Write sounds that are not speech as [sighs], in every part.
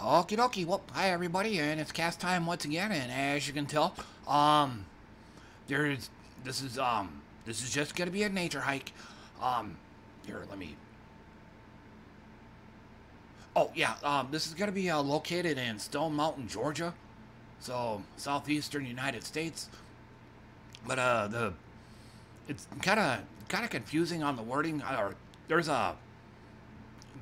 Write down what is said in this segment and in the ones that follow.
Okie dokie. Well, hi everybody, and it's cast time once again. And as you can tell, um, there's this is um this is just gonna be a nature hike. Um, here, let me. Oh yeah, um, this is gonna be uh, located in Stone Mountain, Georgia, so southeastern United States. But uh, the it's kind of kind of confusing on the wording. Or there's a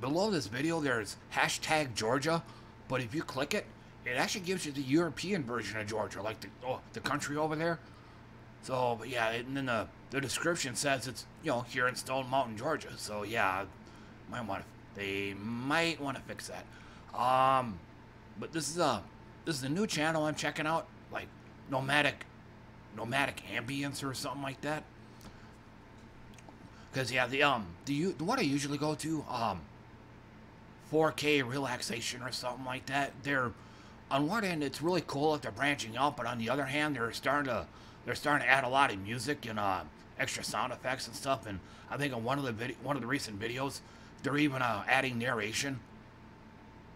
below this video there's hashtag Georgia, but if you click it, it actually gives you the European version of Georgia, like the oh, the country over there. So, but yeah, and then the the description says it's you know here in Stone Mountain, Georgia. So yeah, might want they might want to fix that. Um, but this is a this is a new channel I'm checking out, like nomadic nomadic ambience or something like that. Cause yeah, the um the one I usually go to um 4K relaxation or something like that. They're on one end it's really cool that they're branching out, but on the other hand they're starting to they're starting to add a lot of music and uh, extra sound effects and stuff. And I think on one of the vid- one of the recent videos, they're even uh, adding narration.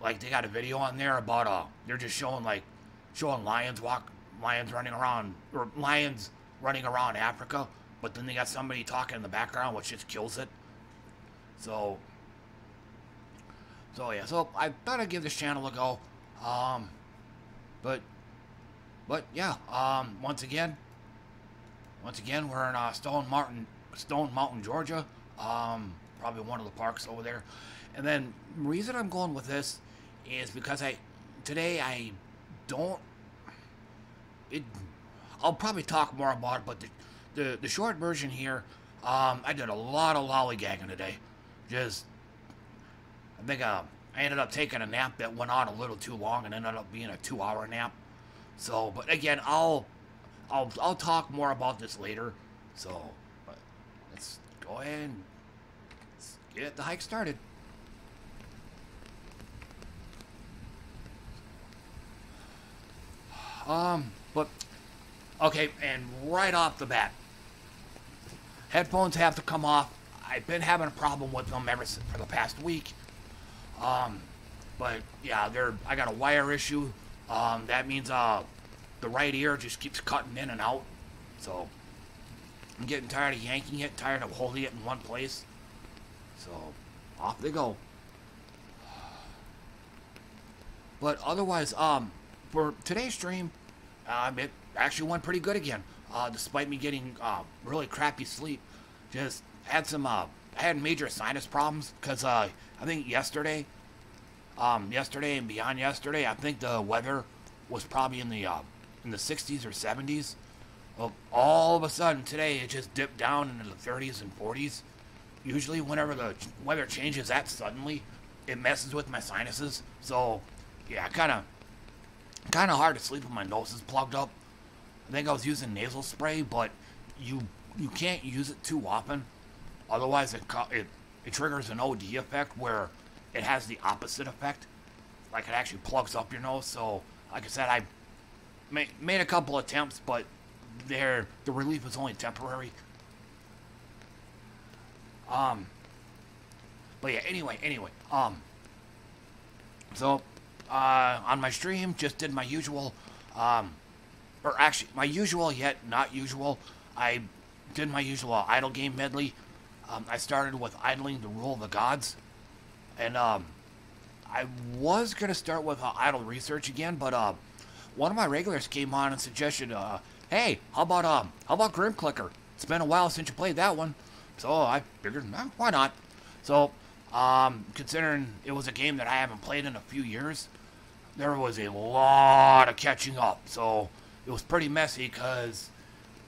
Like they got a video on there about uh they're just showing like showing lions walk lions running around or lions running around Africa, but then they got somebody talking in the background, which just kills it. So so yeah, so I thought I'd give this channel a go. Um, but, but yeah, um, once again, once again, we're in uh, Stone Mountain, Stone Mountain, Georgia. Um, probably one of the parks over there. And then the reason I'm going with this is because I today I don't. It. I'll probably talk more about it, but the the, the short version here. Um, I did a lot of lollygagging today. Just I think uh, I ended up taking a nap that went on a little too long and ended up being a two-hour nap. So, but again, I'll I'll I'll talk more about this later. So, but let's go ahead and get the hike started. Um, but okay, and right off the bat, headphones have to come off. I've been having a problem with them ever since for the past week. Um, but yeah, they're I got a wire issue. Um, that means uh, the right ear just keeps cutting in and out. So I'm getting tired of yanking it, tired of holding it in one place. So off they go. But otherwise, um, for today's stream, um, it actually went pretty good again. Uh, despite me getting uh, really crappy sleep, just had some uh, had major sinus problems because uh, I think yesterday, um, yesterday and beyond yesterday, I think the weather was probably in the uh, in the 60s or 70s. Well, all of a sudden today it just dipped down into the 30s and 40s. Usually, whenever the weather changes that suddenly, it messes with my sinuses. So, yeah, kind of, kind of hard to sleep when my nose is plugged up. I think I was using nasal spray, but you you can't use it too often Otherwise, it, it, it triggers an OD effect where it has the opposite effect. Like it actually plugs up your nose. So, like I said, I ma made a couple attempts, but there the relief was only temporary. Um, but yeah, anyway, anyway, um, so, uh, on my stream, just did my usual, um, or actually, my usual yet not usual, I did my usual idle game medley, um, I started with idling the rule of the gods, and um, I was gonna start with uh, idle research again, but uh, one of my regulars came on and suggested, uh, "Hey, how about um, how about Grim Clicker? It's been a while since you played that one." So I figured, eh, why not? So, um, considering it was a game that I haven't played in a few years, there was a lot of catching up. So it was pretty messy because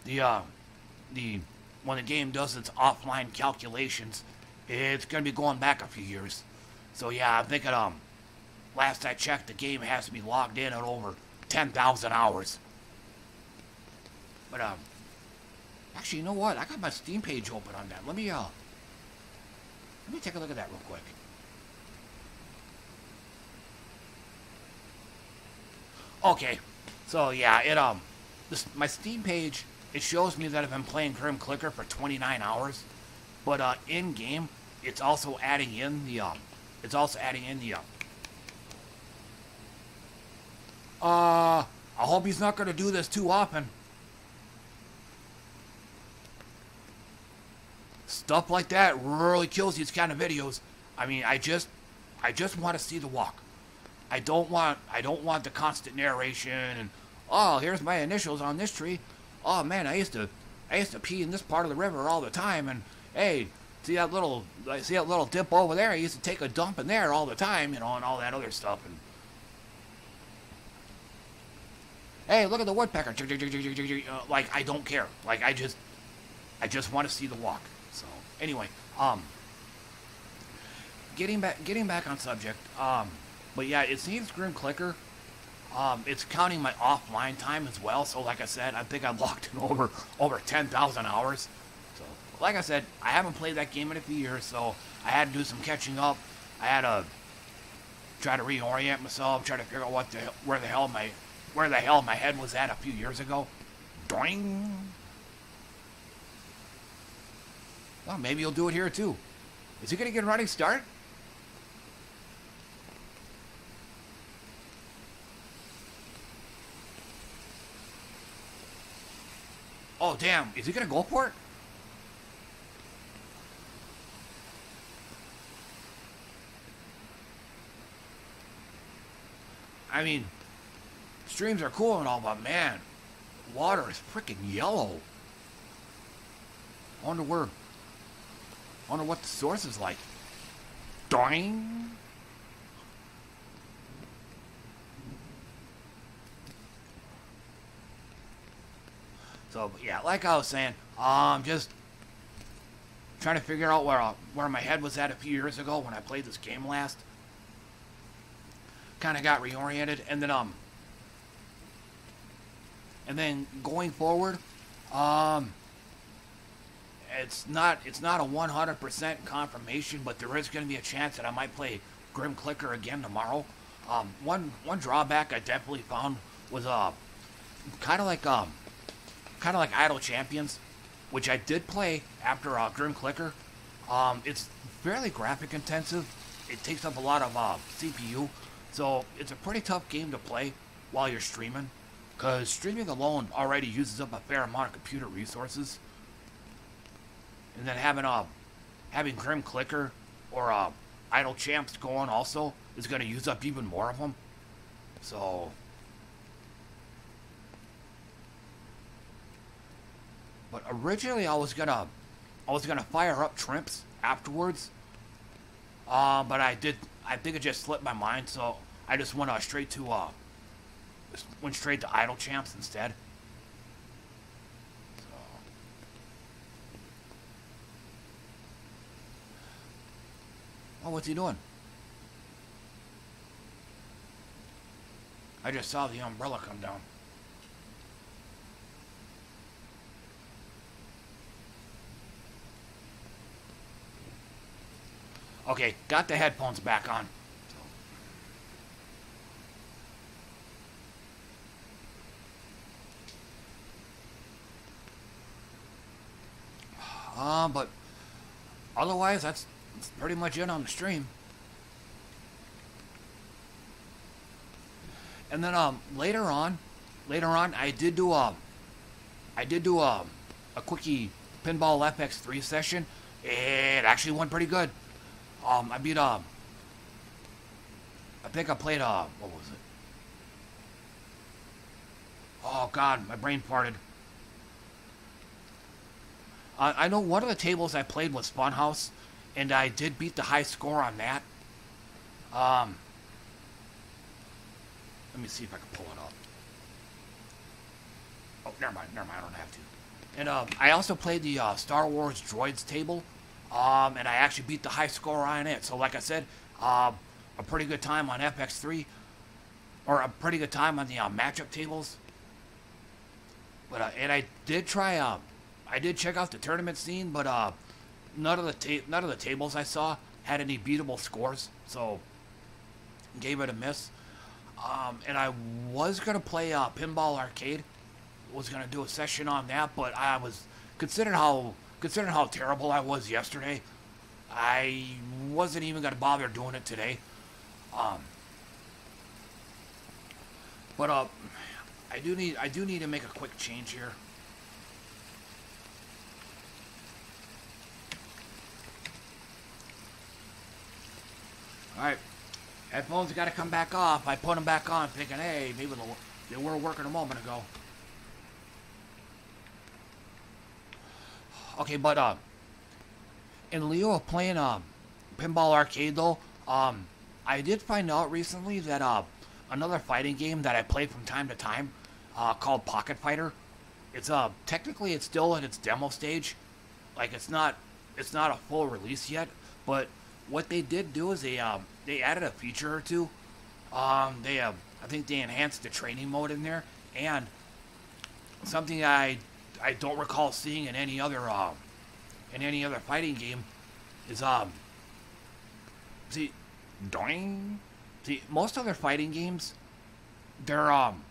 the uh, the when the game does its offline calculations, it's going to be going back a few years. So yeah, I'm thinking, um, last I checked, the game has to be logged in at over 10,000 hours. But, um, actually, you know what? I got my Steam page open on that. Let me, uh, let me take a look at that real quick. Okay, so yeah, it, um, this, my Steam page it shows me that I've been playing Grim Clicker for 29 hours, but uh, in game, it's also adding in the um, it's also adding in the um, Uh, I hope he's not going to do this too often. Stuff like that really kills these kind of videos. I mean, I just, I just want to see the walk. I don't want, I don't want the constant narration and, oh, here's my initials on this tree. Oh man, I used to, I used to pee in this part of the river all the time, and hey, see that little, see that little dip over there? I used to take a dump in there all the time, you know, and all that other stuff. And hey, look at the woodpecker. Like I don't care. Like I just, I just want to see the walk. So anyway, um, getting back, getting back on subject. Um, but yeah, it seems Grim Clicker. Um, it's counting my offline time as well. So like I said, I think I locked in [laughs] over over 10,000 hours. So like I said, I haven't played that game in a few years, so I had to do some catching up. I had to try to reorient myself, try to figure out what the where the hell my where the hell my head was at a few years ago. Doing. Well, maybe you'll do it here too. Is he gonna get a running start? Oh, damn. Is he going to go for it? I mean, streams are cool and all, but man, water is freaking yellow. I wonder where. I wonder what the source is like. Doing. So yeah, like I was saying, um, just trying to figure out where where my head was at a few years ago when I played this game last. Kind of got reoriented, and then um, and then going forward, um, it's not it's not a 100% confirmation, but there is going to be a chance that I might play Grim Clicker again tomorrow. Um, one one drawback I definitely found was uh, kind of like um kind of like Idle Champions, which I did play after uh, Grim Clicker. Um, it's fairly graphic intensive. It takes up a lot of uh, CPU, so it's a pretty tough game to play while you're streaming, because streaming alone already uses up a fair amount of computer resources. And then having uh, having Grim Clicker or uh, Idle Champs going also is going to use up even more of them. So But originally I was gonna I was gonna fire up Trimps afterwards. Uh, but I did I think it just slipped my mind, so I just went uh, straight to uh went straight to Idle Champs instead. So. Oh, what's he doing? I just saw the umbrella come down. Okay, got the headphones back on. Uh, [sighs] but otherwise, that's, that's pretty much it on the stream. And then um later on, later on, I did do a, I did do a, a quickie pinball FX3 session. It actually went pretty good. Um, I beat, um, I think I played, uh, what was it? Oh, God, my brain farted. I know one of the tables I played was Funhouse, and I did beat the high score on that. Um, let me see if I can pull it up. Oh, never mind, never mind, I don't have to. And um, I also played the uh, Star Wars Droids table, um, and I actually beat the high score on it. So, like I said, uh, a pretty good time on FX3, or a pretty good time on the uh, matchup tables. But uh, and I did try. Uh, I did check out the tournament scene, but uh, none of the none of the tables I saw had any beatable scores. So, gave it a miss. Um, and I was gonna play uh, Pinball Arcade. Was gonna do a session on that, but I was considering how considering how terrible I was yesterday, I wasn't even going to bother doing it today. Um, But uh, I do need I do need to make a quick change here. All right, headphones got to come back off. I put them back on, thinking, hey, maybe they were working a moment ago. Okay, but uh, in lieu of playing uh, Pinball Arcade though, um, I did find out recently that uh, another fighting game that I play from time to time, uh, called Pocket Fighter. It's uh technically it's still in its demo stage, like it's not it's not a full release yet. But what they did do is they um they added a feature or two. Um, they uh, I think they enhanced the training mode in there and something I I don't recall seeing in any other um in any other fighting game is um see doing? see most other fighting games they're um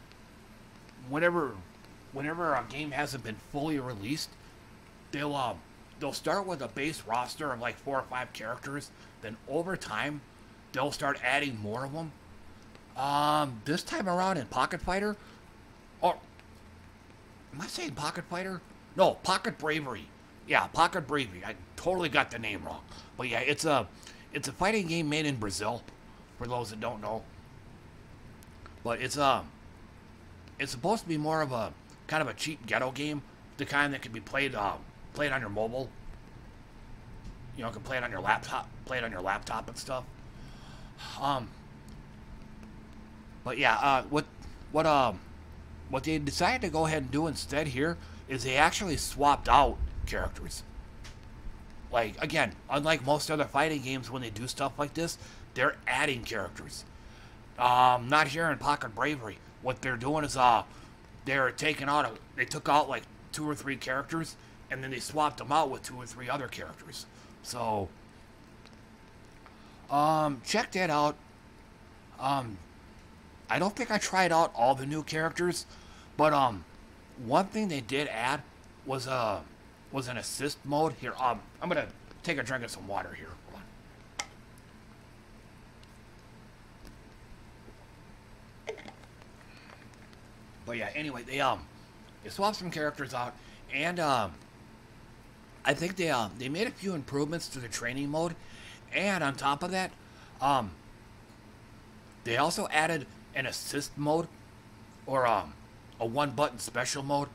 whenever whenever a game hasn't been fully released they'll um they'll start with a base roster of like four or five characters then over time they'll start adding more of them um this time around in pocket fighter or Am I saying Pocket Fighter? No, Pocket Bravery. Yeah, Pocket Bravery. I totally got the name wrong. But yeah, it's a it's a fighting game made in Brazil, for those that don't know. But it's a um, it's supposed to be more of a kind of a cheap ghetto game, the kind that can be played um, played on your mobile. You know, can play it on your laptop, play it on your laptop and stuff. Um. But yeah, uh, what what um what they decided to go ahead and do instead here is they actually swapped out characters. Like, again, unlike most other fighting games when they do stuff like this, they're adding characters. Um, not here in Pocket Bravery. What they're doing is, uh, they're taking out, a, they took out like two or three characters, and then they swapped them out with two or three other characters. So, um, check that out. Um, I don't think I tried out all the new characters, but um, one thing they did add was uh was an assist mode. Here, um, I'm gonna take a drink of some water here. But yeah, anyway, they um they swapped some characters out, and um, I think they um they made a few improvements to the training mode, and on top of that, um, they also added an assist mode or um, a one button special mode.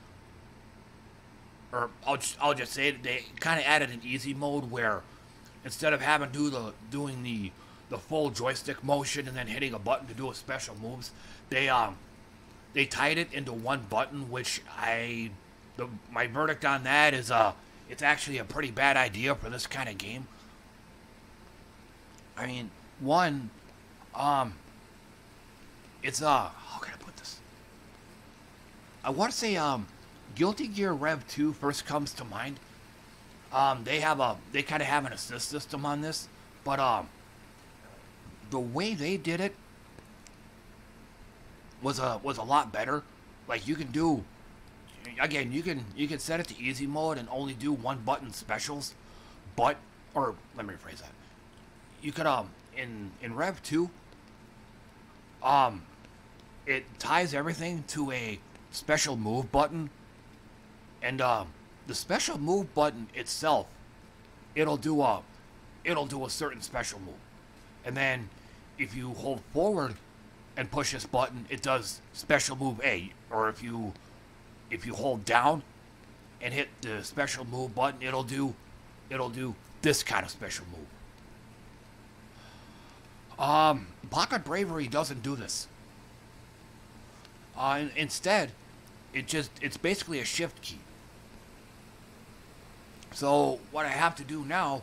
Or I'll just, I'll just say they kind of added an easy mode where instead of having to do the doing the the full joystick motion and then hitting a button to do a special moves, they um they tied it into one button, which I the my verdict on that is uh it's actually a pretty bad idea for this kind of game. I mean, one, um, it's uh how can I put this? I want to say um Guilty Gear Rev 2 first comes to mind. Um they have a they kind of have an assist system on this, but um the way they did it was a was a lot better. Like you can do again, you can you can set it to easy mode and only do one button specials, but or let me rephrase that. You could um in in Rev 2 um it ties everything to a special move button. And uh, the special move button itself, it'll do a, it'll do a certain special move. And then if you hold forward and push this button, it does special move A. Or if you, if you hold down and hit the special move button, it'll do, it'll do this kind of special move. Um, Pocket Bravery doesn't do this. Uh, instead, it just it's basically a shift key. So what I have to do now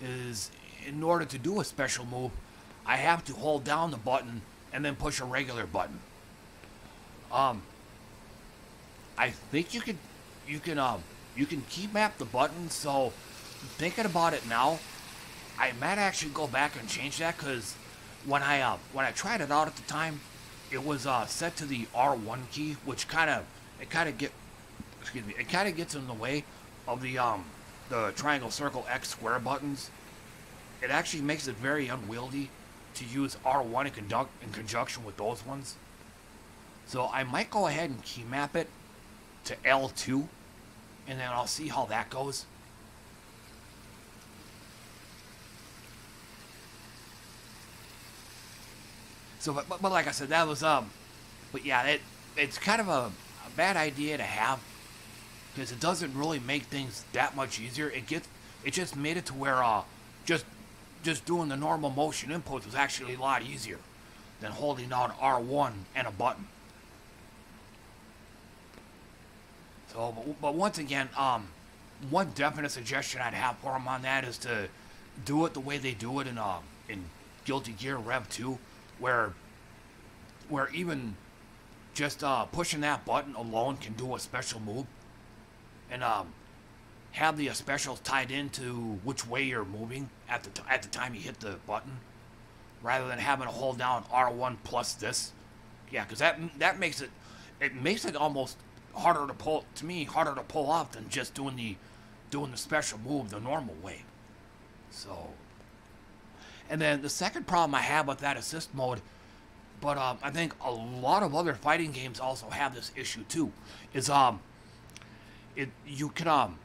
is, in order to do a special move, I have to hold down the button and then push a regular button. Um, I think you can, you can um, you can key map the button. So thinking about it now, I might actually go back and change that because when I uh, when I tried it out at the time, it was uh, set to the R1 key, which kind of it kind of get excuse me, it kind of gets in the way of the um the triangle, circle, X, square buttons. It actually makes it very unwieldy to use R1 in, conduct, in conjunction with those ones. So I might go ahead and key map it to L2, and then I'll see how that goes. So, but, but, like I said, that was, um, but yeah, it, it's kind of a bad idea to have because it doesn't really make things that much easier. It gets, it just made it to where, uh, just, just doing the normal motion inputs was actually a lot easier than holding down R1 and a button. So, but, but once again, um, one definite suggestion I'd have for them on that is to do it the way they do it in, uh, in Guilty Gear Rev 2 where where even just uh, pushing that button alone can do a special move. And um, have the specials tied into which way you're moving at the, at the time you hit the button rather than having to hold down R1 plus this. Yeah because that that makes it it makes it almost harder to pull to me harder to pull off than just doing the doing the special move the normal way. So and then the second problem I have with that assist mode, but um, I think a lot of other fighting games also have this issue too, is um, it you can um,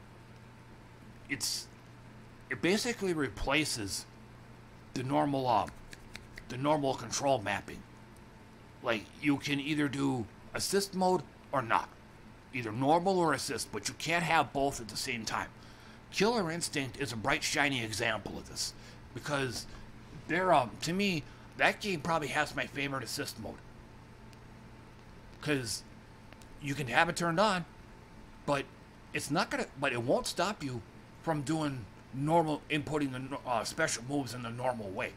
it's it basically replaces the normal um, the normal control mapping. Like you can either do assist mode or not, either normal or assist, but you can't have both at the same time. Killer Instinct is a bright shiny example of this because they're um to me that game probably has my favorite assist mode because you can have it turned on, but it's not gonna. But it won't stop you from doing normal inputting the uh, special moves in the normal way.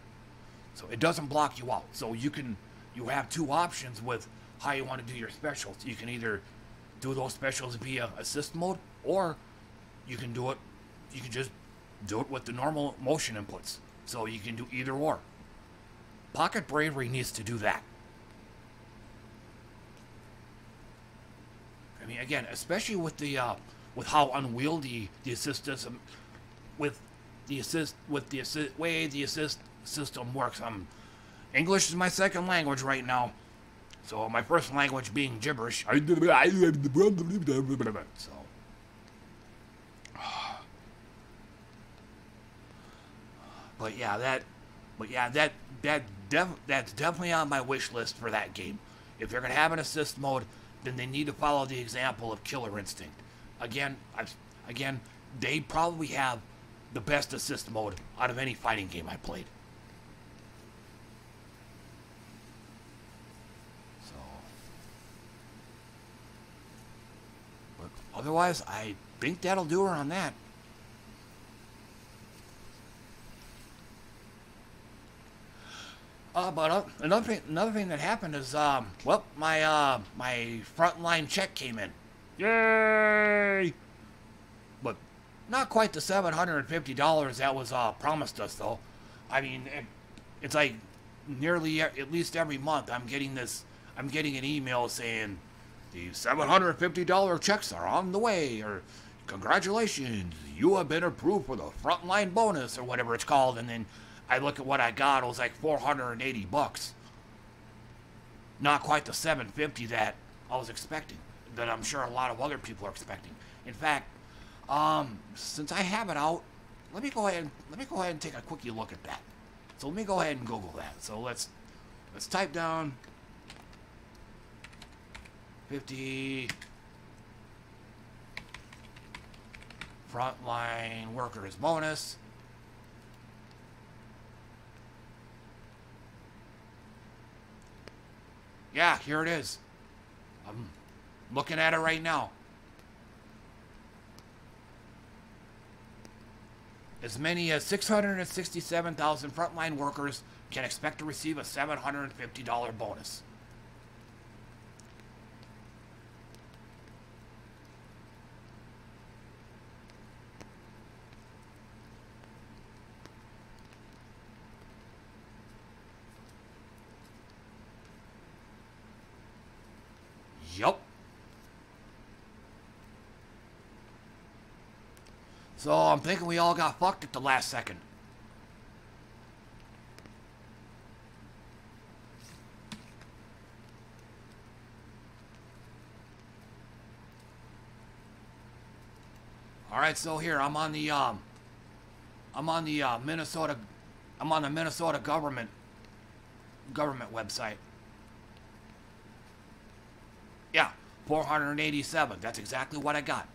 So it doesn't block you out. So you can you have two options with how you want to do your specials. You can either do those specials via assist mode, or you can do it. You can just do it with the normal motion inputs. So you can do either or. Pocket Bravery needs to do that. I mean, again, especially with the uh, with how unwieldy the assist system, with the assist with the assist way the assist system works. Um, English is my second language right now, so my first language being gibberish. So. But yeah, that, but yeah, that that def, that's definitely on my wish list for that game. If they're gonna have an assist mode, then they need to follow the example of Killer Instinct. Again, I've, again, they probably have the best assist mode out of any fighting game I played. So, but otherwise, I think that'll do her on that. Uh, but uh, another thing, another thing that happened is, um, well, my uh, my frontline check came in. Yay! But not quite the seven hundred and fifty dollars that was uh, promised us, though. I mean, it, it's like nearly at least every month I'm getting this. I'm getting an email saying the seven hundred and fifty dollar checks are on the way, or congratulations, you have been approved for the frontline bonus, or whatever it's called, and then I look at what I got, it was like 480 bucks. Not quite the 750 that I was expecting, that I'm sure a lot of other people are expecting. In fact, um, since I have it out, let me go ahead and let me go ahead and take a quickie look at that. So let me go ahead and Google that. So let's let's type down 50 frontline workers bonus. Yeah, here it is. I'm looking at it right now. As many as 667,000 frontline workers can expect to receive a $750 bonus. So I'm thinking we all got fucked at the last second. All right, so here I'm on the um, I'm on the uh, Minnesota, I'm on the Minnesota government government website. Yeah, 487. That's exactly what I got.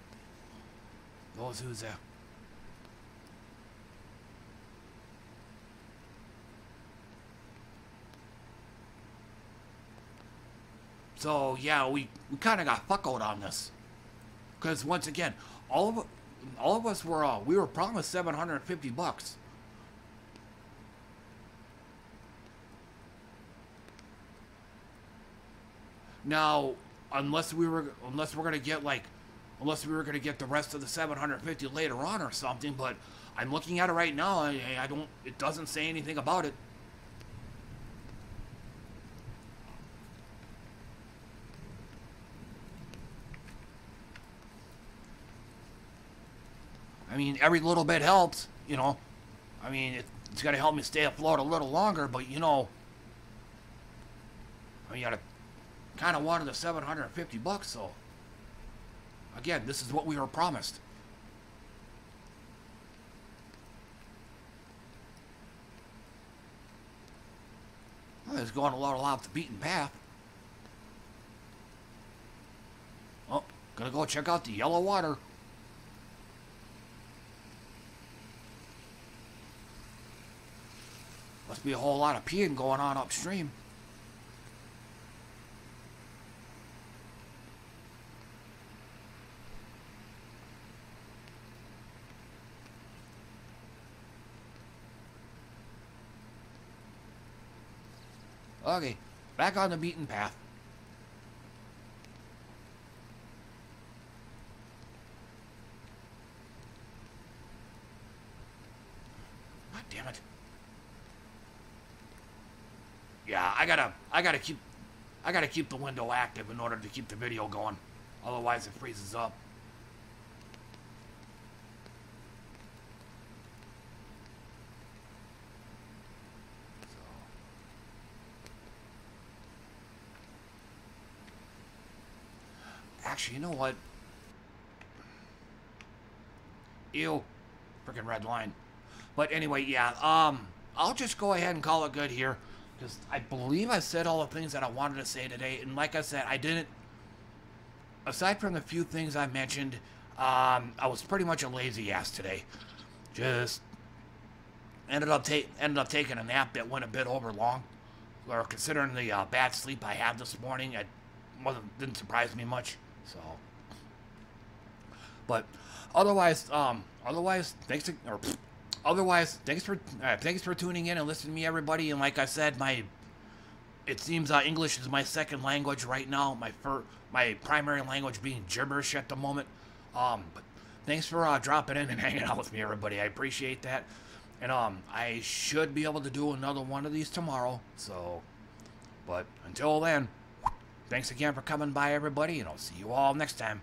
Those who's there. Uh, So yeah, we, we kind of got fuckled on this, because once again, all of all of us were uh, we were promised 750 bucks. Now, unless we were unless we're gonna get like unless we were gonna get the rest of the 750 later on or something, but I'm looking at it right now. I, I don't. It doesn't say anything about it. Mean, every little bit helps, you know. I mean, it, it's got to help me stay afloat a little longer, but you know, I mean, I kind of wanted the 750 bucks, so again, this is what we were promised. Well, it's going a lot off the beaten path. Oh, gonna go check out the yellow water. Must be a whole lot of peeing going on upstream. Okay, back on the beaten path. God damn it. Yeah, I gotta, I gotta keep, I gotta keep the window active in order to keep the video going. Otherwise, it freezes up. Actually, you know what? Ew. Freaking red line. But anyway, yeah, um, I'll just go ahead and call it good here. Because I believe I said all the things that I wanted to say today. And like I said, I didn't, aside from the few things I mentioned, um, I was pretty much a lazy ass today. Just ended up, ended up taking a nap that went a bit over long. Or considering the uh, bad sleep I had this morning, it wasn't, didn't surprise me much. So, but otherwise, um, otherwise, thanks to, or otherwise, thanks for uh, thanks for tuning in and listening to me, everybody. And like I said, my it seems uh, English is my second language right now. My fir- my primary language being gibberish at the moment. Um, but thanks for uh, dropping in and [laughs] hanging out with me, everybody. I appreciate that. And um, I should be able to do another one of these tomorrow. So, but until then, thanks again for coming by, everybody, and I'll see you all next time.